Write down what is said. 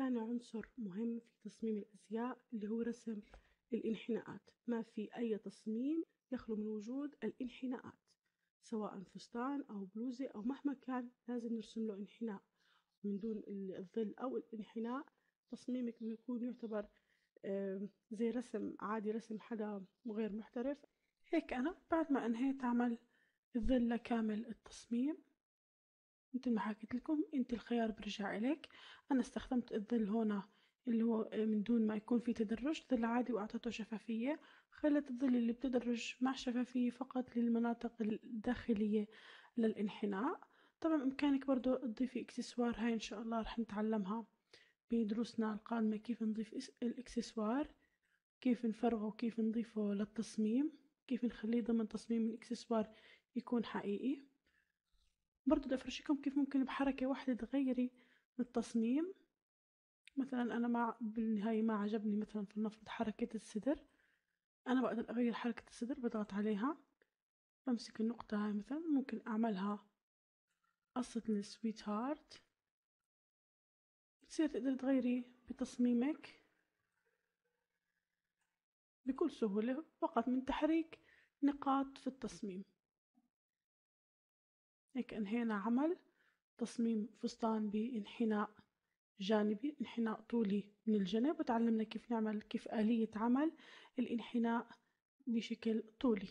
ثاني عنصر مهم في تصميم الأزياء اللي هو رسم الانحناءات. ما في أي تصميم يخلو من وجود الانحناءات سواء فستان أو بلوزة أو مهما كان لازم نرسم له انحناء. من دون الظل أو الانحناء تصميمك بيكون يعتبر زي رسم عادي رسم حدا غير محترف. هيك أنا بعد ما أنهيت عمل الظل كامل التصميم مثل ما حكيت لكم أنت الخيار برجع إليك. أنا استخدمت الظل هنا اللي هو من دون ما يكون في تدرج ظل عادي وأعطته شفافية. خلت الظل اللي بتدرج مع شفافية فقط للمناطق الداخلية للإنحناء. طبعا بإمكانك برضو تضيفي إكسسوار هاي إن شاء الله رح نتعلمها بدروسنا القادمة كيف نضيف الإكسسوار كيف نفرغه وكيف نضيفه للتصميم كيف نخليه ضمن تصميم الإكسسوار يكون حقيقي. برضو بدي أفرجيكم كيف ممكن بحركة واحدة تغيري التصميم؟ مثلا أنا مع بالنهاية ما عجبني مثلا في النفط حركة الصدر. أنا بقدر أغير حركة الصدر بضغط عليها. بمسك النقطة هاي مثلا ممكن أعملها. قصة السويت هارت بتصير تقدر تغيري بتصميمك. بكل سهولة فقط من تحريك نقاط في التصميم. هيك إنهينا عمل تصميم فستان بإنحناء جانبي إنحناء طولي من الجنب وتعلمنا كيف نعمل كيف آلية عمل الإنحناء بشكل طولي.